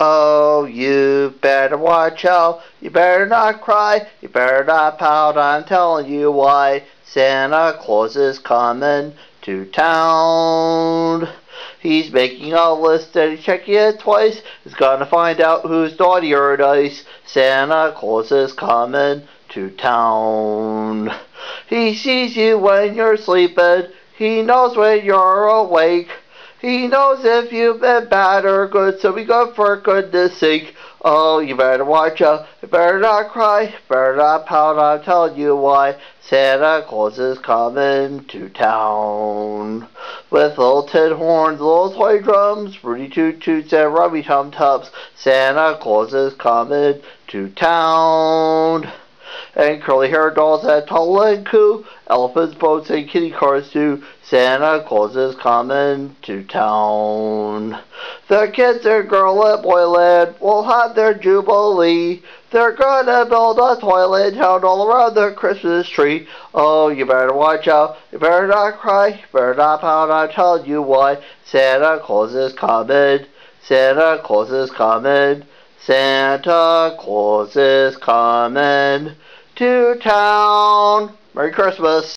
Oh, you better watch out. You better not cry. You better not pout. I'm telling you why. Santa Claus is coming to town. He's making a list and he's checking it twice. He's gonna find out who's naughty or nice. Santa Claus is coming to town. He sees you when you're sleeping. He knows when you're awake. He knows if you've been bad or good, so be good for goodness sake. Oh, you better watch out. You better not cry. Better not pout. I'm telling you why. Santa Claus is coming to town. With little tin horns, little toy drums, Rudy Toot Toots, and Rummy Tum Tums. Santa Claus is coming to town and curly haired dolls at and Coo, elephants, boats, and kitty cars too. Santa Claus is coming to town. The kids and girl at Boyland will have their jubilee. They're gonna build a Toyland town all around the Christmas tree. Oh, you better watch out. You better not cry. You better not pout. I'm telling you why. Santa Claus is coming. Santa Claus is coming. Santa Claus is coming to town. Merry Christmas.